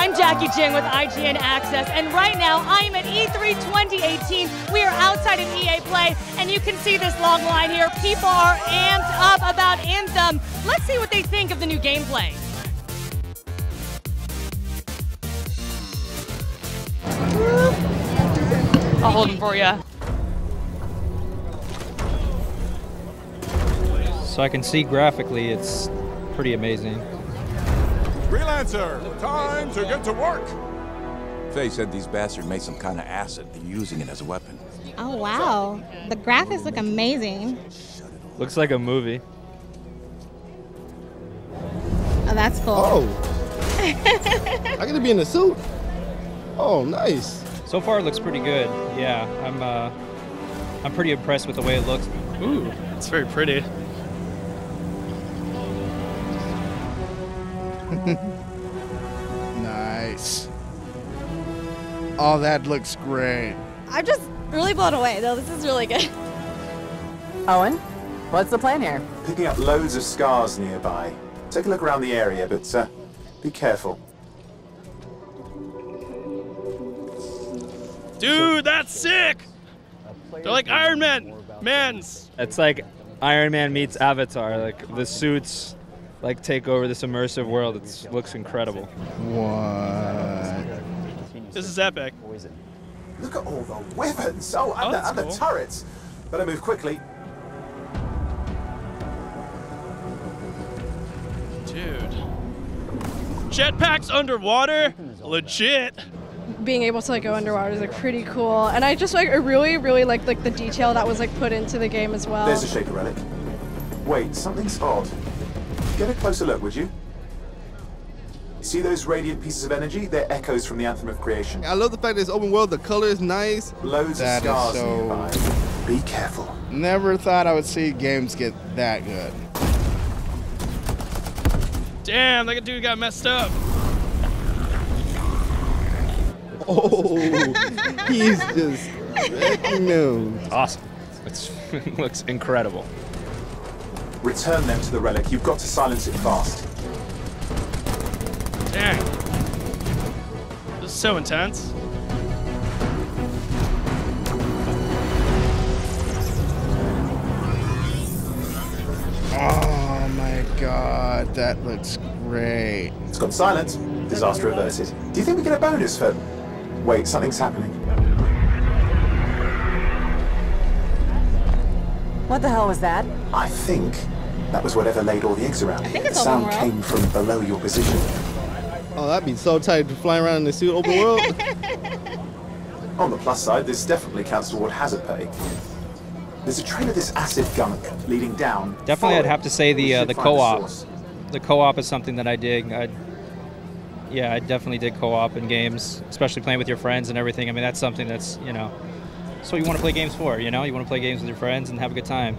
I'm Jackie Jing with IGN Access, and right now I am at E3 2018. We are outside of EA Play, and you can see this long line here. People are amped up about Anthem. Let's see what they think of the new gameplay. I'll hold him for you. So I can see graphically, it's pretty amazing. Freelancer, time to get to work. Faye said these bastards made some kind of acid. They're using it as a weapon. Oh wow, the graphics look amazing. Looks like a movie. Oh, that's cool. Oh, I get to be in a suit. Oh, nice. So far, it looks pretty good. Yeah, I'm. Uh, I'm pretty impressed with the way it looks. Ooh, it's very pretty. Nice. Oh, that looks great. I'm just really blown away, though. This is really good. Owen, what's the plan here? Picking up loads of scars nearby. Take a look around the area, but uh, be careful. Dude, that's sick! They're like Iron Man, mans. It's like Iron Man meets Avatar. Like the suits, like take over this immersive world. It looks incredible. What? This is epic. Look at all the weapons! Oh, and, Oh, the, that's and the turrets! Better move quickly. Dude. Jetpacks underwater? Legit. Being able to like go underwater is like pretty cool, and I just like I really, really like like the detail that was like put into the game as well. There's a Shaper relic. Wait, something's odd. Get a closer look, would you? See those radiant pieces of energy? They're echoes from the Anthem of Creation. I love the fact that it's open world. The color is nice. Loads That of is so- nearby. Be careful. Never thought I would see games get that good. Damn, that dude got messed up. Oh, he's just wrecking nose. Awesome. It's, it looks incredible. Return them to the relic. You've got to silence it fast. Dang. This is so intense. Oh my god, that looks great. It's gone silent. Disaster averted. Do you think we get a bonus for... Wait, something's happening. What the hell was that? I think that was whatever laid all the eggs around here. think The sound world. came from below your position. Oh, that'd be so tight to fly around in the suit open world. On the plus side, this definitely counts toward hazard pay. There's a trail of this acid gunk leading down. Definitely, I'd have to say the uh, the co-op. source. The co-op is something that I dig. I, yeah, I definitely dig co-op in games, especially playing with your friends and everything. I mean, that's something that's you know, that's what you want to play games for. You know, you want to play games with your friends and have a good time.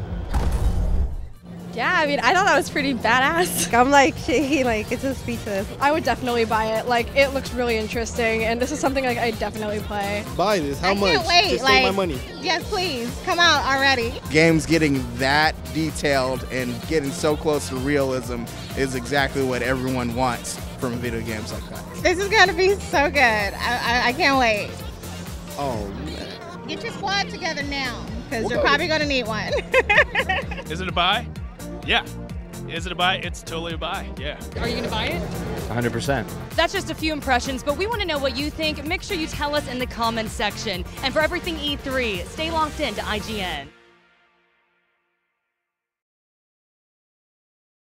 yeah, I mean, I thought that was pretty badass. I'm like shaking, like it's just speechless. I would definitely buy it. Like, it looks really interesting, and this is something like I definitely play. Buy this. How I much? can't wait. Just like, save my money. yes, please come out already. Games getting that detailed and getting so close to realism is exactly what everyone wants from video games like that. This is gonna be so good. I, I, I can't wait. Oh man. Get your squad together now, because you're probably gonna need one. Is it a buy? Yeah. Is it a buy? It's totally a buy. Yeah. Are you going to buy it? 100%. That's just a few impressions, but we want to know what you think. Make sure you tell us in the comments section. And for everything E3, stay locked in to IGN.